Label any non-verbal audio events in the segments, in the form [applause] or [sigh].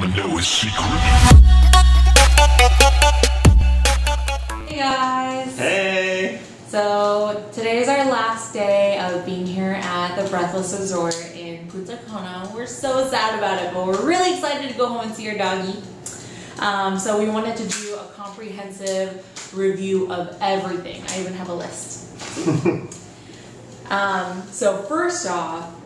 wanna know his secret? Hey guys! Hey! So today is our last day of being here at the Breathless Resort in Punta Cana. We're so sad about it, but we're really excited to go home and see our doggy. Um, so we wanted to do a comprehensive review of everything. I even have a list. [laughs] um, so first off,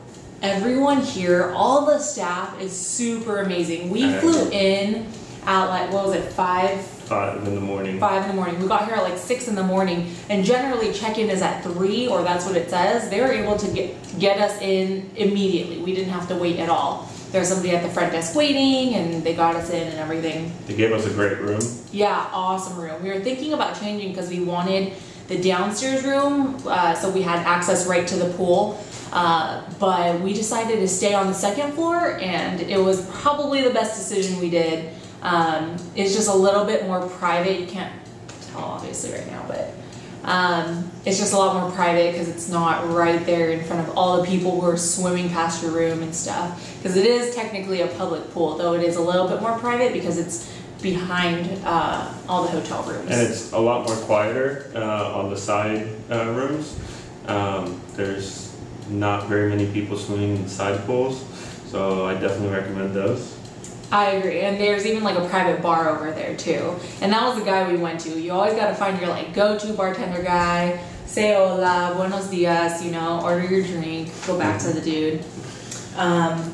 everyone here, all the staff is super amazing. We flew in at like what was it, five Five in the morning. five in the morning. We got here at like six in the morning, and generally check-in is at three, or that's what it says. They were able to get get us in immediately. We didn't have to wait at all. There's somebody at the front desk waiting, and they got us in and everything. They gave us a great room. Yeah, awesome room. We were thinking about changing because we wanted the downstairs room, uh, so we had access right to the pool. Uh, but we decided to stay on the second floor, and it was probably the best decision we did. Um, it's just a little bit more private. You can't tell obviously right now, but um, it's just a lot more private because it's not right there in front of all the people who are swimming past your room and stuff. Because it is technically a public pool, though it is a little bit more private because it's behind uh, all the hotel rooms. And it's a lot more quieter uh, on the side uh, rooms. Um, there's not very many people swimming in side pools, so I definitely recommend those. I agree, and there's even like a private bar over there too. And that was the guy we went to. You always got to find your like go-to bartender guy. Say hola, buenos dias, you know, order your drink, go back to the dude. Um,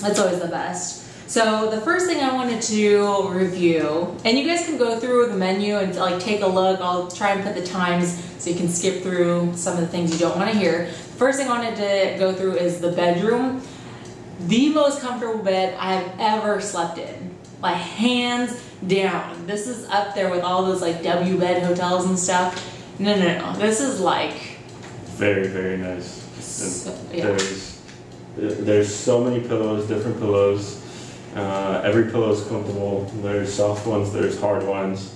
that's always the best. So the first thing I wanted to review, and you guys can go through the menu and like take a look. I'll try and put the times so you can skip through some of the things you don't want to hear. First thing I wanted to go through is the bedroom. The most comfortable bed I have ever slept in. Like hands down. This is up there with all those like W bed hotels and stuff. No, no, no. This is like Very, very nice. So- yeah. There's there's so many pillows, different pillows. Uh, every pillow is comfortable. There's soft ones, there's hard ones.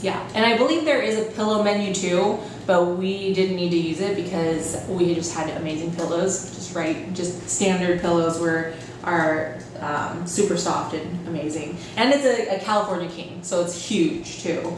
Yeah, and I believe there is a pillow menu too, but we didn't need to use it because we just had amazing pillows. Just right, just standard pillows were are um, super soft and amazing, and it's a, a California king, so it's huge too.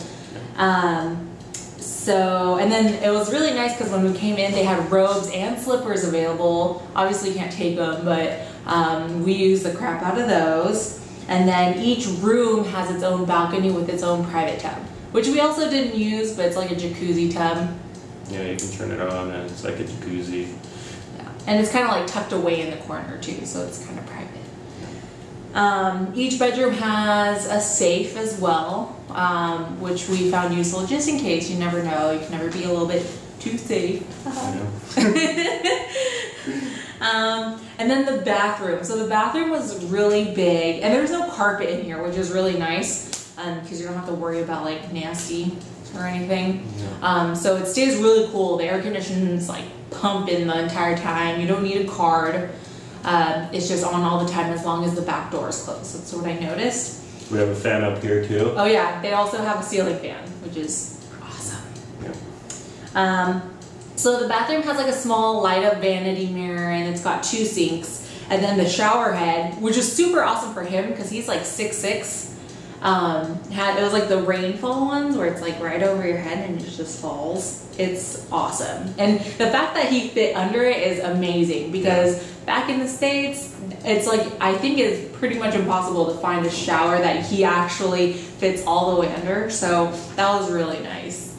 Um, so, and then it was really nice because when we came in, they had robes and slippers available. Obviously, you can't take them, but um, we use the crap out of those. And then each room has its own balcony with its own private tub, which we also didn't use, but it's like a jacuzzi tub. Yeah, you can turn it on and it's like a jacuzzi. Yeah. And it's kind of like tucked away in the corner too, so it's kind of private. Um, each bedroom has a safe as well, um, which we found useful just in case. You never know. You can never be a little bit too safe. [laughs] [laughs] Um, and then the bathroom. So the bathroom was really big, and there's no carpet in here, which is really nice because you don't have to worry about like nasty or anything. Um, so it stays really cool. The air conditioning's like pumping the entire time. You don't need a card. Um, it's just on all the time as long as the back door is closed. That's what I noticed. We have a fan up here too. Oh yeah, they also have a ceiling fan, which is awesome. Yeah. Um, so the bathroom has like a small light up vanity mirror and it's got two sinks. And then the shower head, which is super awesome for him because he's like six six. Um, had it was like the rainfall ones where it's like right over your head and it just falls. It's awesome. And the fact that he fit under it is amazing because back in the States, it's like I think it's pretty much impossible to find a shower that he actually fits all the way under. So that was really nice.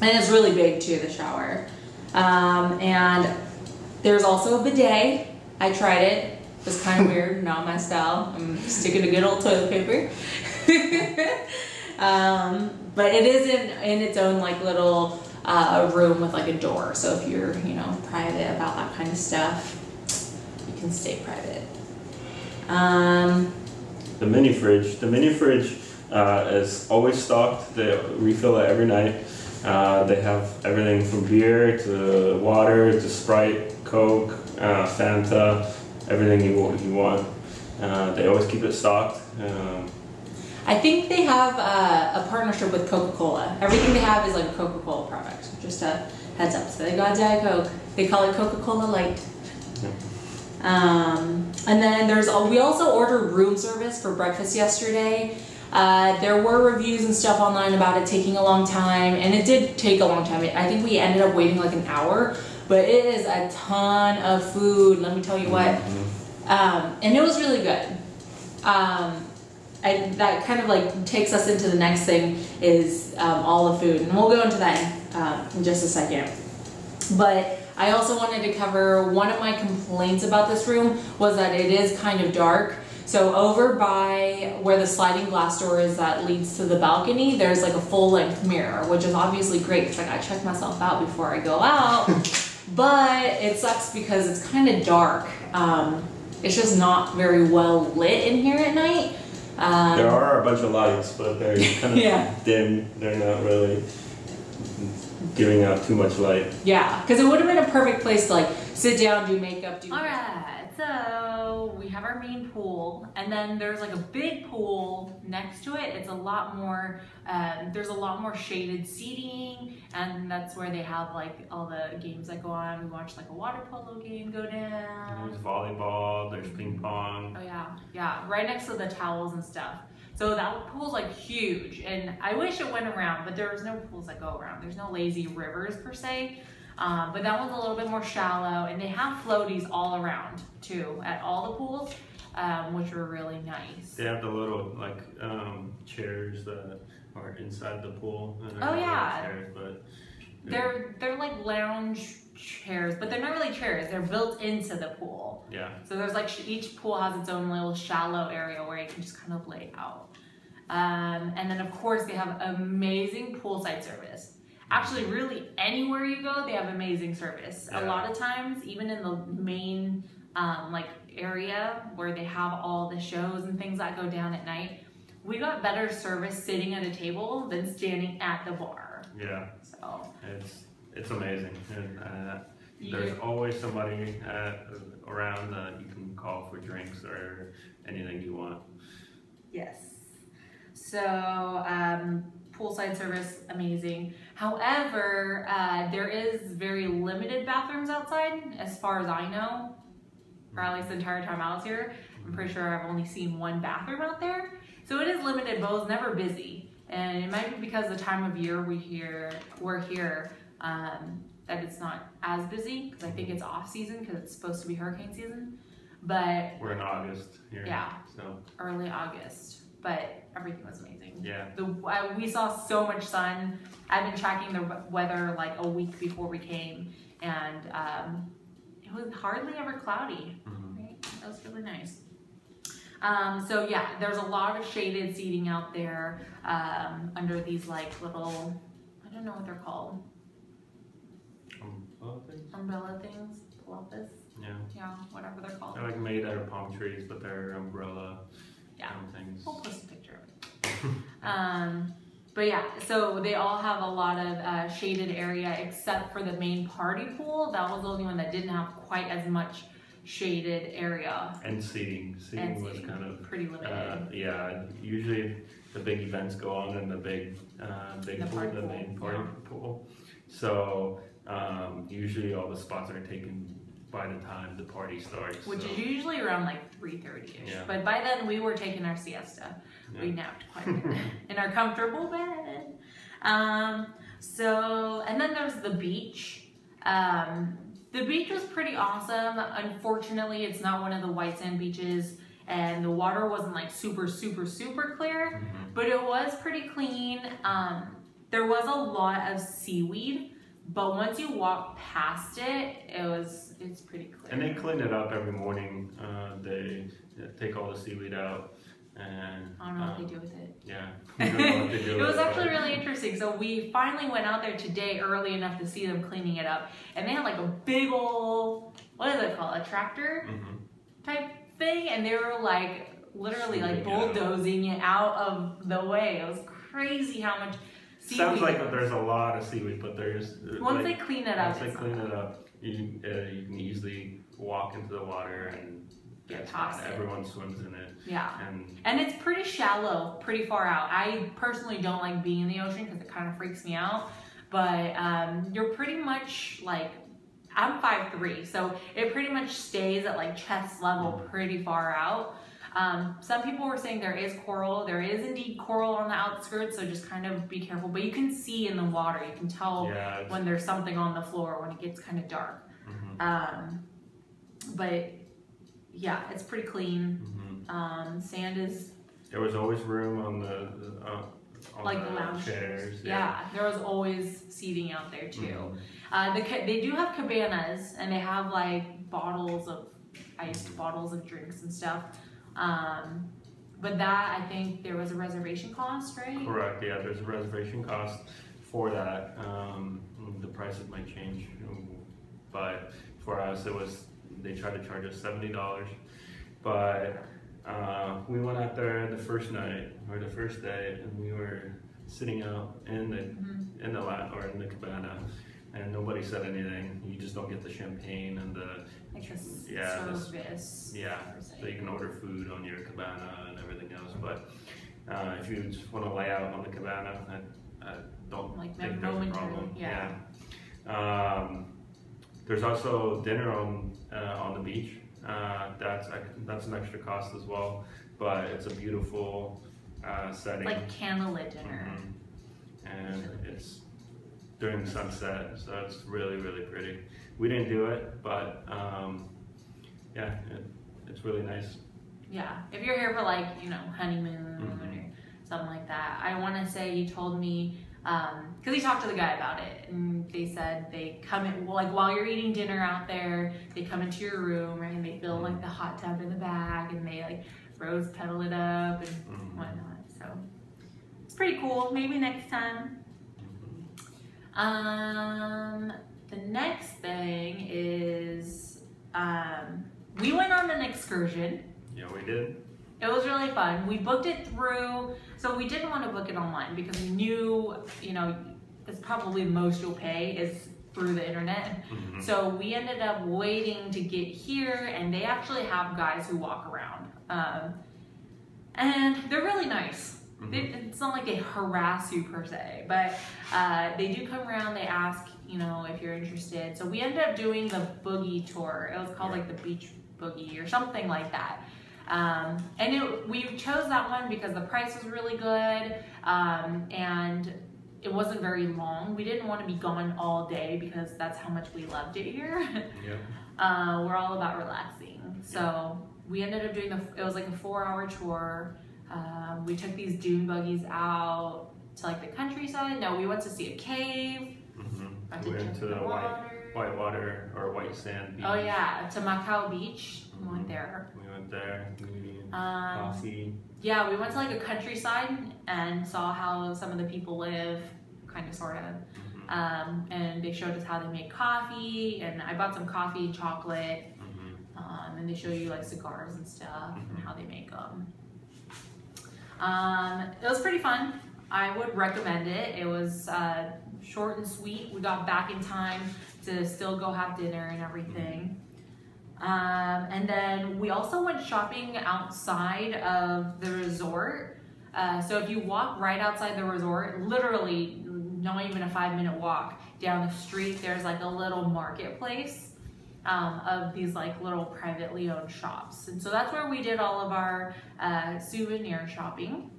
And it's really big too, the shower. Um, and there's also a bidet. I tried it. It was kind of weird, [laughs] not my style. I'm sticking to good old toilet paper. [laughs] um, but it is in, in its own like little uh, room with like a door. So if you're, you know, private about that kind of stuff, you can stay private. Um, The mini fridge. The mini fridge uh, is always stocked. They refill it every night. Uh, they have everything from beer to water to Sprite, Coke, uh, Fanta, everything you want. You want. Uh, they always keep it stocked. Um, I think they have uh, a partnership with Coca-Cola. Everything they have is like a Coca-Cola product. Just a heads up. So they got Diet Coke. They call it Coca-Cola Light. Um, and then there's a, we also ordered room service for breakfast yesterday. Uh, there were reviews and stuff online about it taking a long time, and it did take a long time. I think we ended up waiting like an hour, but it is a ton of food. Let me tell you what, um, and it was really good. Um, I, that kind of like takes us into the next thing is um, all the food, and we'll go into that um, in just a second. But I also wanted to cover one of my complaints about this room was that it is kind of dark. So over by where the sliding glass door is that leads to the balcony, there's like a full length mirror, which is obviously great It's like I check myself out before I go out. [laughs] but it sucks because it's kind of dark. Um, it's just not very well lit in here at night. Um, There are a bunch of lights, but they're [laughs] kind of Yeah. dim. They're not really giving out too much light. Yeah, because it would have been a perfect place to like sit down, do makeup, do. All right, so we have our main pool, and then there's like a big pool next to it. It's a lot more. Um, there's a lot more shaded seating, and that's where they have like all the games that go on. We watched like a water polo game go down. There's volleyball. There's ping pong. Oh yeah, yeah, right next to the towels and stuff. So that pool's like huge, and I wish it went around, but there's no pools that go around. There's no lazy rivers per se. Um, but that one's a little bit more shallow, and they have floaties all around too at all the pools, um, which are really nice. They have the little like um, chairs that are inside the pool. Oh, yeah. Chairs, but They're they're like lounge chairs, but they're not really chairs. They're built into the pool. yeah. So there's like each pool has its own little shallow area where you can just kind of lay out. Um, and then of course they have amazing poolside service. Actually, really anywhere you go, they have amazing service. A lot of times, even in the main um, like area where they have all the shows and things that go down at night, we got better service sitting at a table than standing at the bar. Yeah. So It's it's amazing. And, uh, there's always somebody at, around that you can call for drinks or anything you want. Yes. So, um, poolside service, amazing. However, uh, there is very limited bathrooms outside, as far as I know, or at least the entire time I was here. I'm pretty sure I've only seen one bathroom out there. So it is limited, but it's never busy. And it might be because the time of year we here we're here um, that it's not as busy because I think it's off season because it's supposed to be hurricane season. But We're in August here. Yeah. So early August, but everything was amazing. yeah. The uh, we saw so much sun. I've been tracking the weather like a week before we came, and um, it was hardly ever cloudy. Mhm. Right? That was really nice. Um, so yeah, there's a lot of shaded seating out there um, under these like little, I don't know what they're called, Um, other things? umbrella things, palapas, Yeah. yeah, whatever they're called. They're like made out of palm trees, but they're umbrella Yeah. things. We'll post a picture of it. um, but yeah, so they all have a lot of uh, shaded area except for the main party pool. That was the only one that didn't have quite as much shaded area And seating. Seating and was seating. kind of pretty limited. Uh, yeah, usually the big events go on in the big, uh, big The pool, the pool, main party yeah. pool. So um, usually all the spots are taken by the time the party starts. which so, is usually around like 3.30ish. Yeah. But by then we were taking our siesta. We napped quite a bit [laughs] in our comfortable bed. Um, so, and then there's the beach. Um, the beach was pretty awesome. Unfortunately, it's not one of the white sand beaches, and the water wasn't like super, super, super clear, Mhm. but it was pretty clean. Um, there was a lot of seaweed, but once you walk past it, it was it's pretty clear. And they clean it up every morning. Uh, they take all the seaweed out, and I don't know what um, they do with it. Yeah, we don't know what they [laughs] do it was actually really interesting. So we finally went out there today early enough to see them cleaning it up, and they had like a big old what is it called, a tractor Mhm. type thing, and they were like literally like it out. bulldozing it out of the way. It was crazy how much. Seaweed Sounds like there's a lot of seaweed, but there's Once like, they clean it up, once they clean it up, you uh, you can easily walk into the water and Get that's past fine. it. Everyone swims in it, Yeah. and And it's pretty shallow, pretty far out. I personally don't like being in the ocean because it kind of freaks me out. But um, you're pretty much like I'm five three, so it pretty much stays at like chest level pretty far out. Um, some people were saying there is coral. There is indeed coral on the outskirts, so just kind of be careful. But you can see in the water, you can tell Yeah. when there's something on the floor when it gets kind of dark. mhm, Um, but yeah, it's pretty clean. mhm. Um, sand is There was always room on the, uh, on like the lounge chairs. Yeah. there was always seating out there too. Mhm. Uh, the they do have cabanas and they have like bottles of iced bottles of drinks and stuff. Um, but that I think there was a reservation cost, right? Correct. Yeah, there's a reservation cost for that. Um, the prices might change, but for us, it was they tried to charge us seventy dollars, but uh, we went out there the first night or the first day, and we were sitting out in the Mhm. in the lot, or in the cabana, and nobody said anything. You just don't get the champagne and the Like Yeah, service. yeah, so you can order food on your cabana and everything else. But uh, if you just want to lay out on the cabana, I, I don't Like think there's a problem. yeah. Yeah. Um, there's also dinner on uh, on the beach. Uh, that's that's an extra cost as well, but it's a beautiful uh, setting. Like candlelit dinner. Mhm. And it's during sunset, so it's really, really pretty. We didn't do it, but um, yeah, it, it's really nice. Yeah, if you're here for like you know honeymoon Mhm. or something like that, I want to say he told me because he talked to the guy about it, and they said they come in like while you're eating dinner out there, they come into your room right, and they fill like the hot tub in the back, and they like rose petal it up and Mhm. whatnot. So it's pretty cool. Maybe next time. Um, the next thing is um, we went on an excursion. Yeah, we did. It was really fun. We booked it through, so we didn't want to book it online because we knew, you know, that's probably most you'll pay is through the internet. Mhm. So we ended up waiting to get here, and they actually have guys who walk around. Um, and they're really nice. They, Mhm. it's not like they harass you per se, but uh, they do come around. They ask, you know, if you're interested. So we ended up doing the boogie tour. It was called like the beach boogie or something like that. Um, and it, we chose that one because the price was really good um, and it wasn't very long. We didn't want to be gone all day because that's how much we loved it here. Yeah. [laughs] uh, we're all about relaxing. So we ended up doing the. It was like a four-hour tour. Um, we took these dune buggies out to like the countryside. No, we went to see a cave. Mhm. Got We went to the white, water. white water or white sand beach. Oh yeah, to Macao Beach. We went there. We went there. We Um, coffee. yeah, we went to like a countryside and saw how some of the people live, kind of, sort of. Mhm. Um, and they showed us how they make coffee, and I bought some coffee chocolate. Mhm. Um, and they show you like cigars and stuff and Mhm. how they make them. Um, it was pretty fun. I would recommend it. It was uh, short and sweet. We got back in time to still go have dinner and everything. Um, and then we also went shopping outside of the resort. Uh, so if you walk right outside the resort, literally not even a five minute walk down the street, there's like a little marketplace um, of these like little privately owned shops. And so that's where we did all of our uh, souvenir shopping.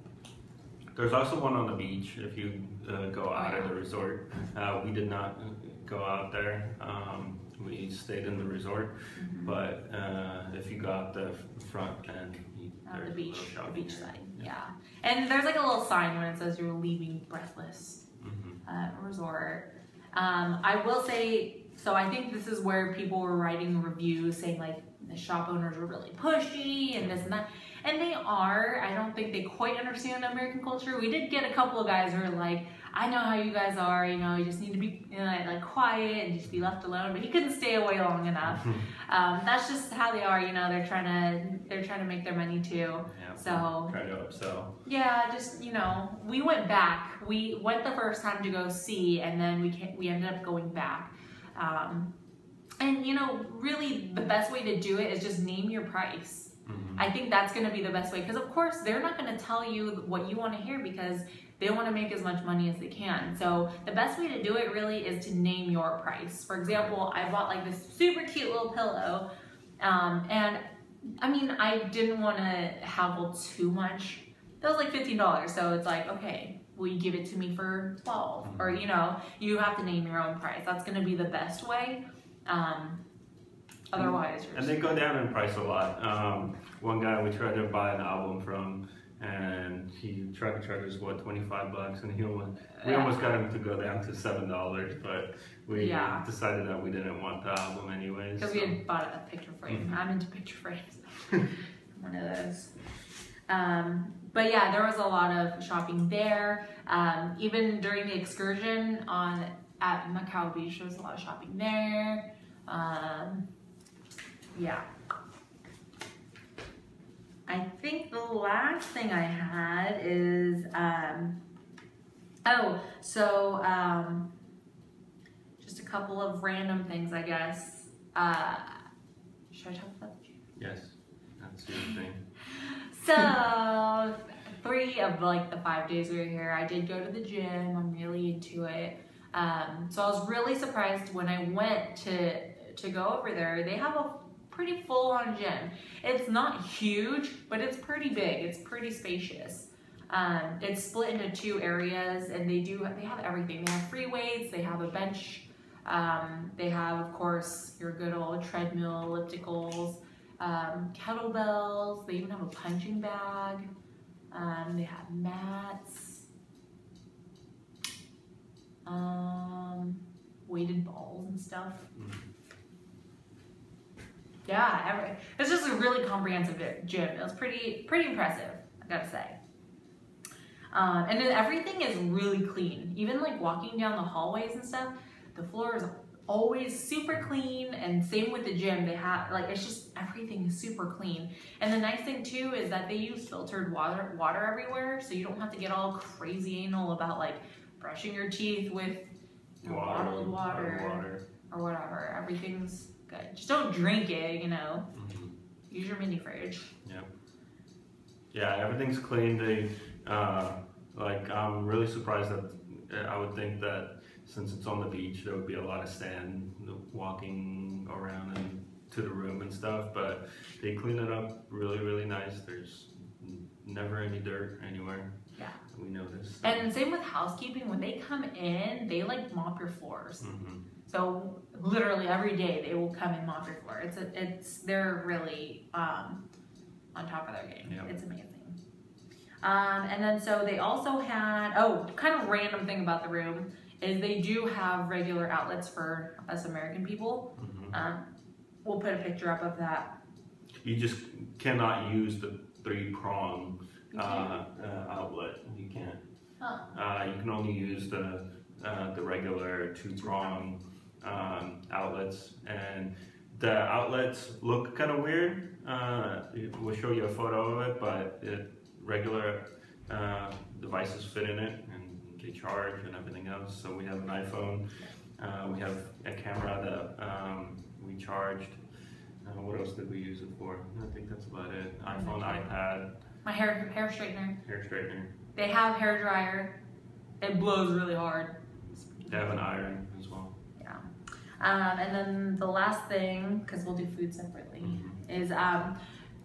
There's also one on the beach if you uh, go out Oh, of the resort. Uh, we did not go out there. Um, we stayed in the resort, but uh, if you go out the front end, you, the beach, the beach side, yeah. And there's like a little sign when it says you're leaving Breathless Mhm. uh, Resort. Um, I will say, so I think this is where people were writing reviews saying like the shop owners were really pushy and this and that. And they are. I don't think they quite understand American culture. We did get a couple of guys who are like, I know how you guys are, you know, you just need to be you know, like quiet and just be left alone. But he couldn't stay away long enough. [laughs] Um, that's just how they are, you know. They're trying to they're trying to make their money too. Yeah. So Try to upsell. yeah, just you know, we went back. We went the first time to go see, and then we we ended up going back. Um, and you know, really, the best way to do it is just name your price. Mhm. I think that's going to be the best way because, of course, they're not going to tell you what you want to hear because they want to make as much money as they can. So the best way to do it really is to name your price. For example, I bought like this super cute little pillow, um, and I mean, I didn't want to haggle too much. That was like fifteen dollars, so it's like, okay, will you give it to me for 12 Or you know, you have to name your own price. That's going to be the best way. Um, otherwise, you're And they go down in price a lot. Um, one guy we tried to buy an album from, and he tried to charge us what twenty five bucks, and he almost we Yeah. almost got him to go down to seven dollars, but we Yeah. decided that we didn't want the album anyways. Because so- we had bought a picture frame. Mhm. I'm into picture frames. [laughs] One of those. Um, but yeah, there was a lot of shopping there. Um, even during the excursion on at Macao Beach, there was a lot of shopping there. Um, yeah. I think the last thing I had is um, oh, so um, just a couple of random things, I guess. Uh, should I talk about the gym? Yes, that's the other thing. So, three of like the five days we were here, I did go to the gym. I'm really into it. Um, so I was really surprised when I went to to go over there. They have a pretty full on gym. It's not huge, but it's pretty big. It's pretty spacious. Um, it's split into two areas, and they do they have everything. They have free weights. They have a bench. Um, they have, of course, your good old treadmill, ellipticals um, kettlebells. They even have a punching bag. Um, they have mats. Um, weighted balls and stuff. Yeah, every, it's just a really comprehensive gym. It was pretty pretty impressive, I gotta say. Um, and then everything is really clean. Even like walking down the hallways and stuff, the floor is always super clean and same with the gym. They have like it's just everything is super clean. And the nice thing too is that they use filtered water water everywhere so you don't have to get all crazy anal about like brushing your teeth with you know, bottled water, water. or whatever. Everything's good. Just don't drink it you know? Mhm. use your mini fridge. Yeah, Yeah everything's clean. They uh, like I'm really surprised that uh, I would think that since it's on the beach, there would be a lot of sand walking around and to the room and stuff. But they clean it up really, really nice. There's never any dirt anywhere. Yeah. we noticed. and same with housekeeping when they come in they like mop your floors hmm So literally every day they will come and mop your floor. It's a, it's they're really um, on top of their game. Yeah. It's amazing. Um, and then so they also had oh kind of random thing about the room is they do have regular outlets for us American people. hmm Um, we'll put a picture up of that. You just cannot use the three prong uh, uh, outlet. You can't. Oh. Uh, you can only use the uh, the regular two prong um, outlets, and the outlets look kind of weird. Uh, we'll show you a photo of it, but it, regular uh, devices fit in it, and charge and everything else. So we have an iPhone. Uh, we have a camera that um, we charged. Uh, what else did we use it for? I think that's about it. iPhone, iPad, My hair hair straightener. hair straightener. They have hair dryer. It blows really hard. They have an iron as well. Um, and then the last thing, because we'll do food separately, is um,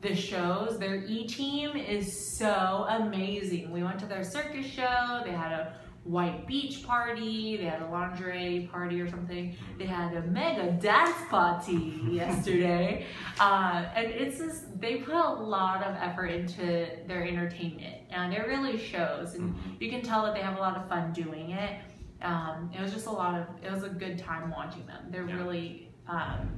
the shows. Their E team is so amazing. We went to their circus show. They had a white beach party. They had a lingerie party or something. They had a mega dance party [laughs] yesterday. Uh, and it's just, they put a lot of effort into their entertainment. And it really shows. And Mhm. you can tell that they have a lot of fun doing it. Um, it was just a lot of, it was a good time watching them. They're Yeah. really, um,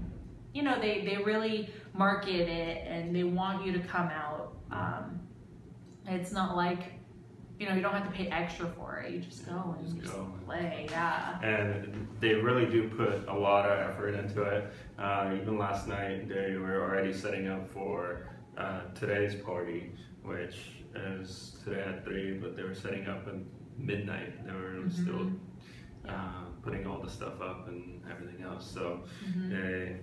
you know, they, they really market it and they want you to come out. Um, it's not like, you know, you don't have to pay extra for it. You just go and Just just, go. play. Yeah. And they really do put a lot of effort into it. Uh, even last night, they were already setting up for uh, today's party, which is today at 3, but they were setting up at midnight. They were still Mhm. uh, putting all the stuff up and everything else. So Mhm. they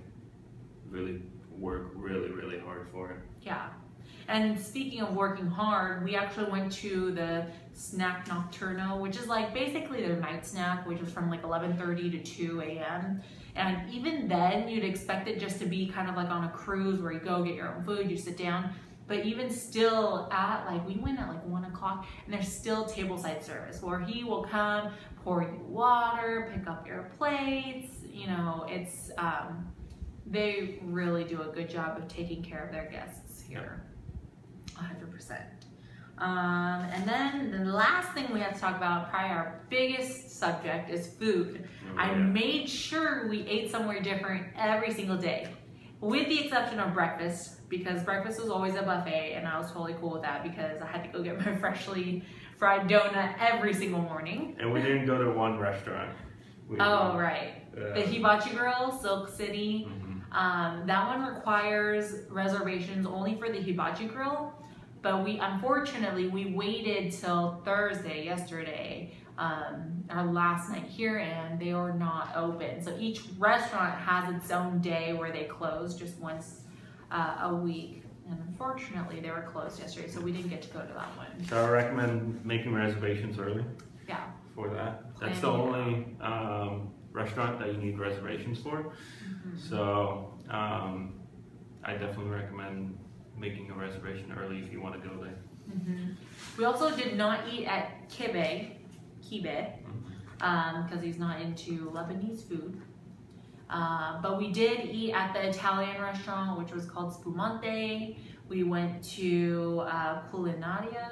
really work really, really hard for it. Yeah. And speaking of working hard, we actually went to the Snack Nocturno, which is like basically their night snack, which is from like 11:30 to 2 a.m. And even then, you'd expect it just to be kind of like on a cruise where you go get your own food, you sit down. But even still, at like we went at like one o'clock, and there's still tableside service where he will come, pour you water, pick up your plates. You know, it's um, they really do a good job of taking care of their guests here, 100 percent. Um, and then the last thing we have to talk about, probably our biggest subject, is food. I Yeah. made sure we ate somewhere different every single day, with the exception of breakfast, because breakfast was always a buffet, and I was totally cool with that because I had to go get my [laughs] freshly fried donut every single morning. And we didn't go to one restaurant. We, Oh, right. uh, The Hibachi Grill, Silk City. mhm. Um, that one requires reservations only for the hibachi grill, but we unfortunately we waited till Thursday, yesterday, um, our last night here, and they are not open. So each restaurant has its own day where they close just once uh, a week, and unfortunately they were closed yesterday, so we didn't get to go to that one. So I recommend making reservations early Yeah. for that. That's the only um, restaurant that you need reservations for. Mm-hmm. So um, I definitely recommend making a reservation early if you want to go there. hmm We also did not eat at Kibe, Kibe, because he's not into Lebanese food. Uh, but we did eat at the Italian restaurant, which was called Spumante. We went to uh, Culinaria.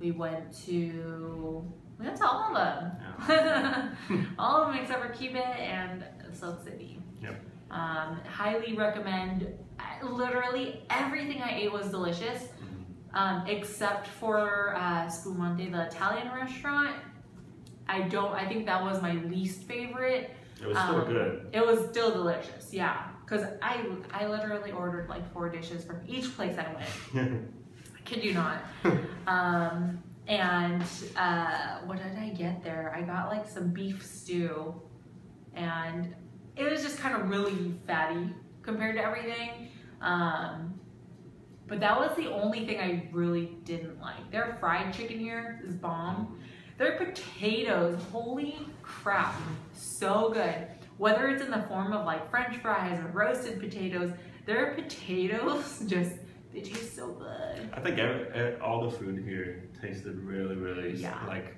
We went to we went to all of them, [laughs] all of them except for Kibe and Silk City. Yep. Um, highly recommend. Literally everything I ate was delicious Mhm. um, except for uh, Spumante, the Italian restaurant. I don't. I think that was my least favorite. It was still Um, good. It was still delicious, yeah. Cause I I literally ordered like four dishes from each place I went. I [laughs] kid you not. [laughs] Um, and uh, what did I get there? I got like some beef stew, and it was just kind of really fatty compared to everything. Um, but that was the only thing I really didn't like. Their fried chicken here is bomb. Their potatoes, holy crap, so good. Whether it's in the form of like French fries or roasted potatoes, their potatoes [laughs] just they taste so good. I think every, all the food here tasted really, really Yeah. like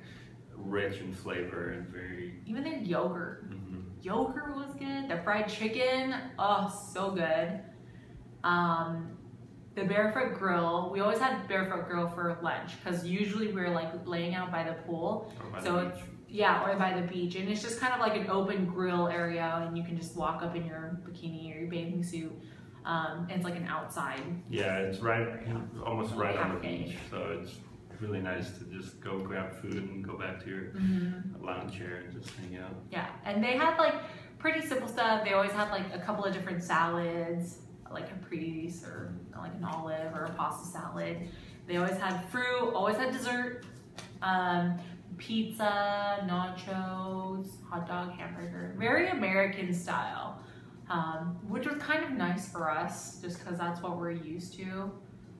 rich in flavor and very. Even their yogurt. mhm. Yogurt was good. Their fried chicken, oh, so good. Um, the Barefoot Grill, we always had Barefoot Grill for lunch because usually we're like laying out by the pool. By So the. Yeah, or by the beach. And it's just kind of like an open grill area and you can just walk up in your bikini or your bathing suit. Um, it's like an outside. Yeah, it's right, almost right on the beach, so it's really nice to just go grab food and go back to your lounge chair and just hang out. Yeah, and they had like pretty simple stuff. They always had like a couple of different salads, like a caprese or like an olive or a pasta salad. They always had fruit, always had dessert, um, pizza, nachos, hot dog, hamburger. Very American style, um, which was kind of nice for us just because that's what we're used to.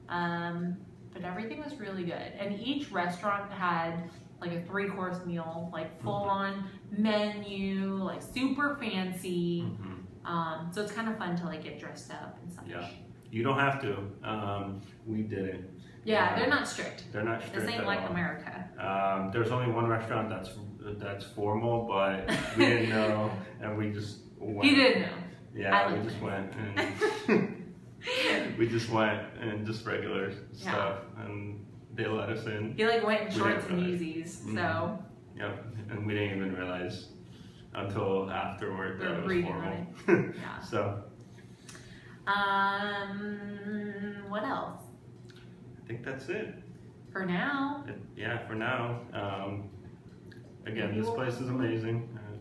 Um, but everything was really good. And each restaurant had like a three course meal, like full on menu, like super fancy. Mhm. Um, so it's kind of fun to like get dressed up and such. Yeah. You don't have to. Um, we didn't. Yeah, Yeah. they're not strict. They're not strict This ain't like all. America. Um, there's only one restaurant that's that's formal, but we didn't [laughs] know, and we just went. He didn't know. Yeah, we just went and [laughs] we just went and just regular Yeah. stuff, and they let us in. He like went in shorts and. Yeezys. So Yep, and we didn't even realize until afterward that it was formal. [laughs] yeah. so Um, what else? I think that's it. For now, It- yeah, for now. Um, again, Maybe this we'll- place is amazing. Uh,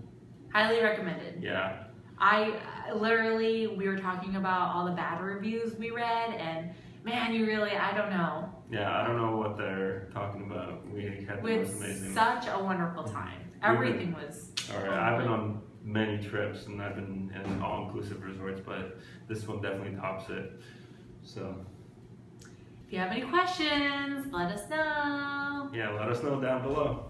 highly recommended. yeah, I literally we were talking about all the bad reviews we read, and man, you really I don't know. yeah. I don't know what they're talking about. We had We it was amazing. such a wonderful time. We were- Everything was All right, I've been on many trips and I've been in all-inclusive resorts, but this one definitely tops it. So If you have any questions, let us know. Yeah, let us know down below.